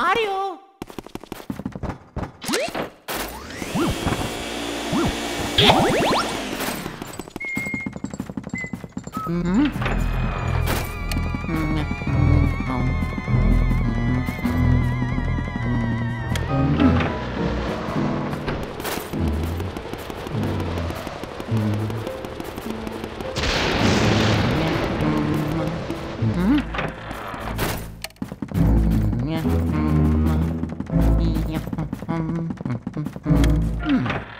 Mario! Mm.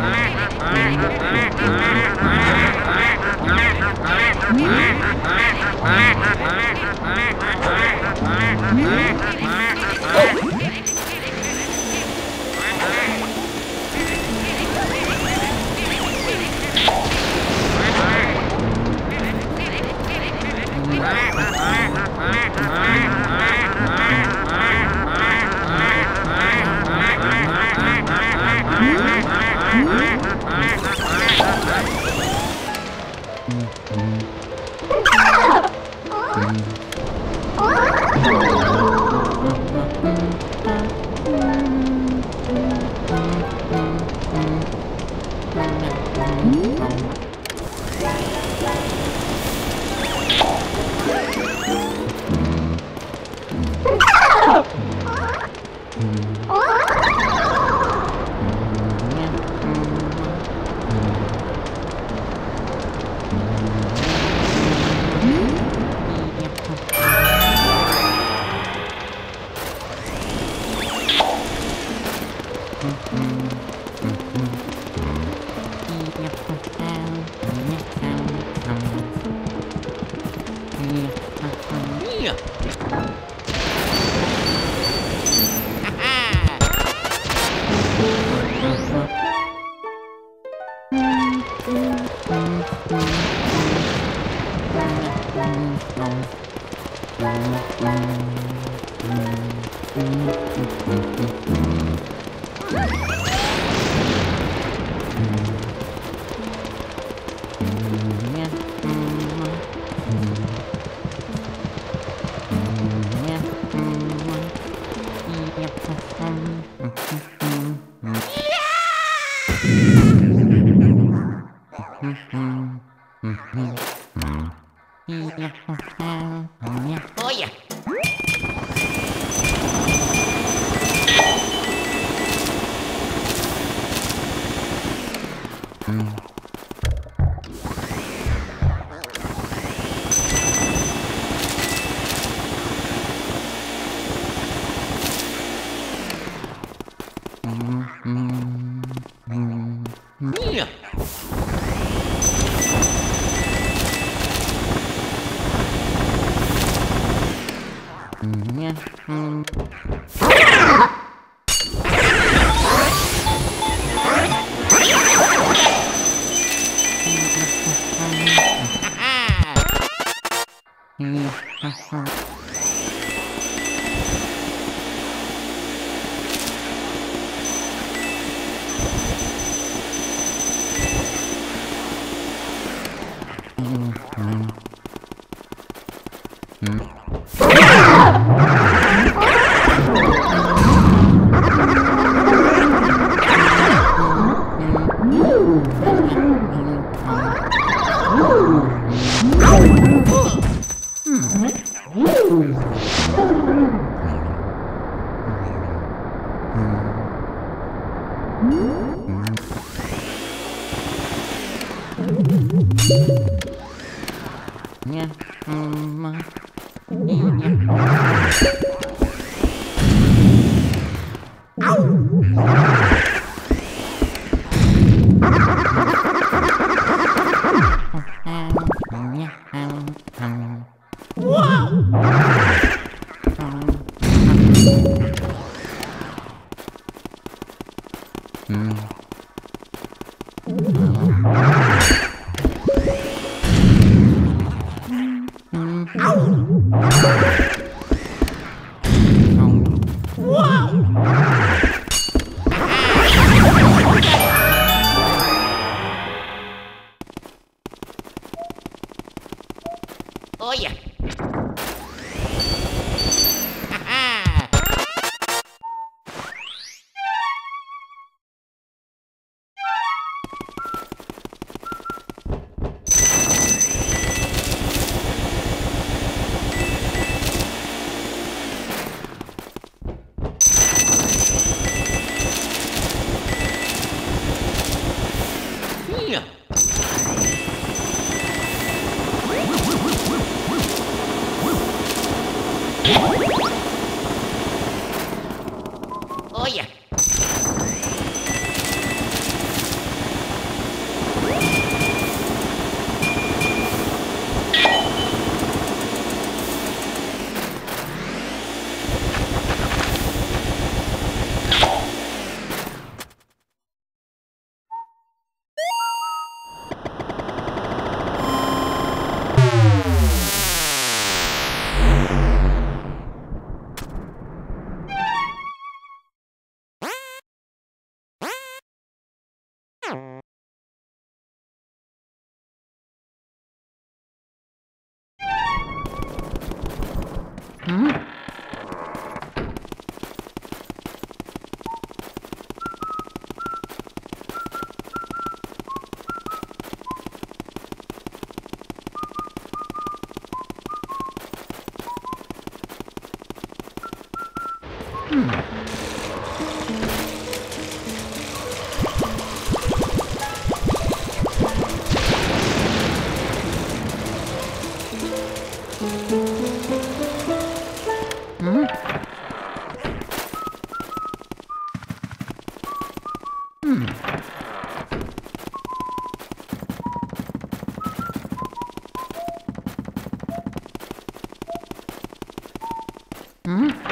Ah, ah. Thank you. うん。Olha! Ah! Mm-hmm.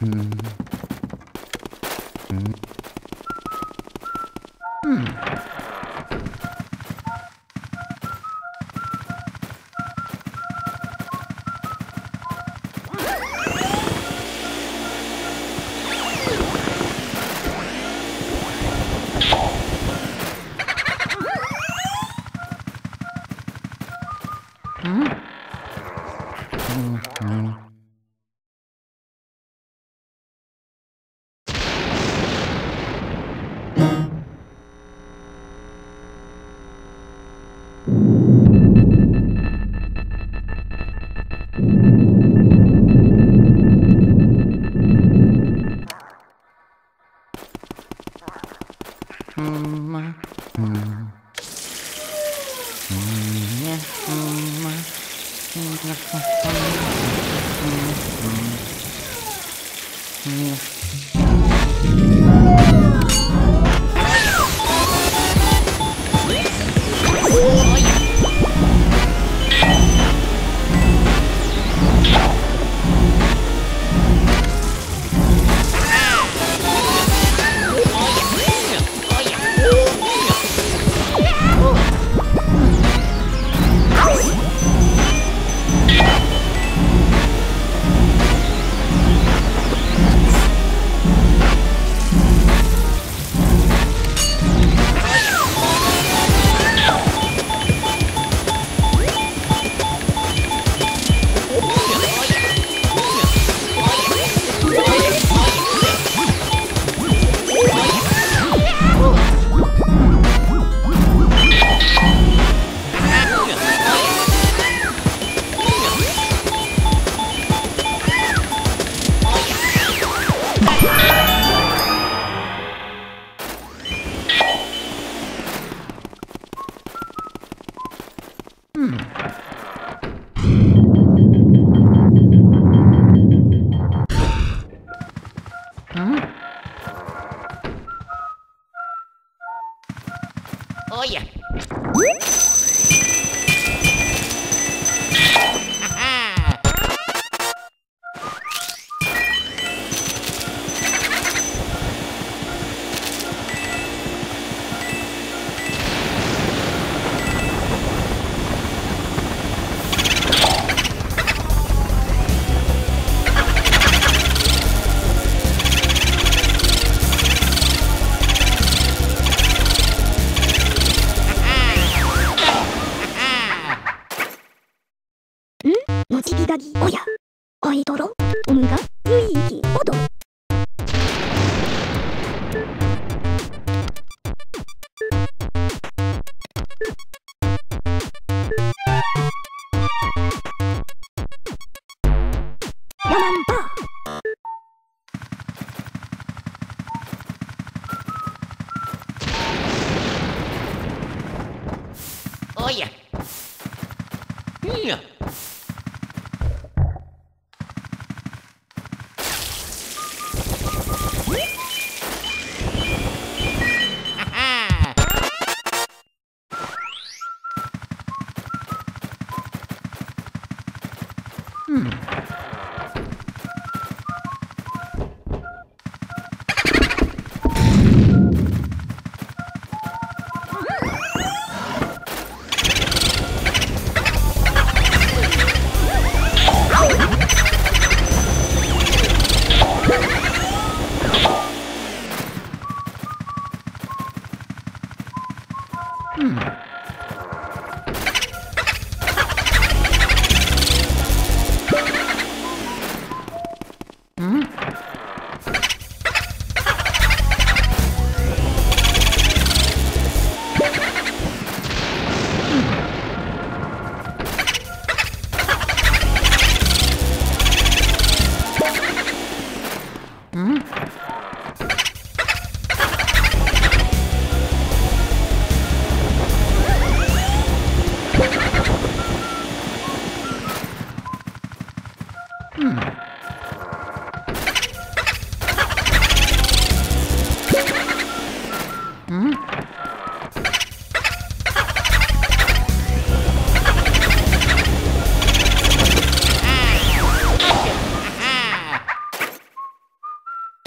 Mm-hmm.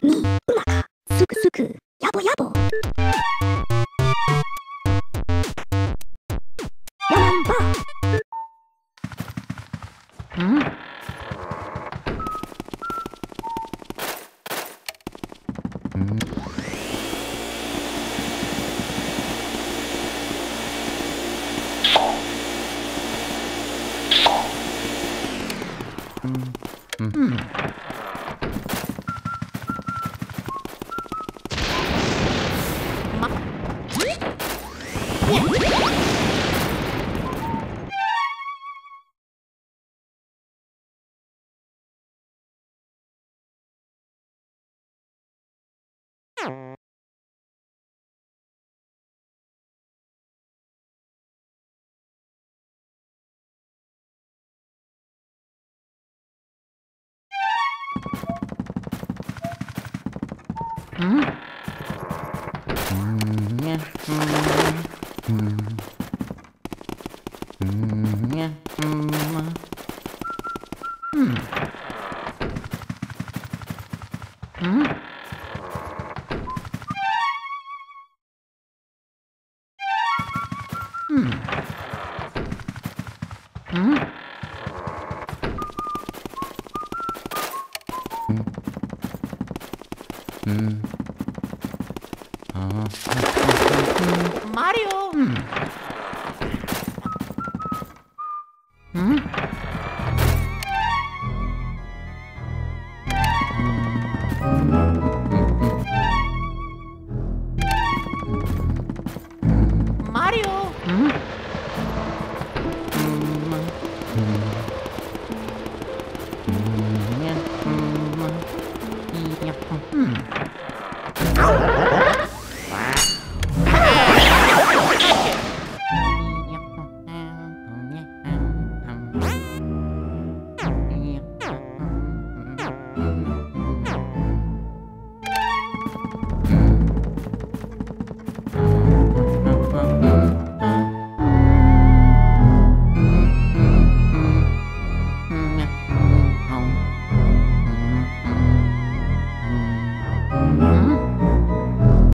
Mm-hmm. Mario.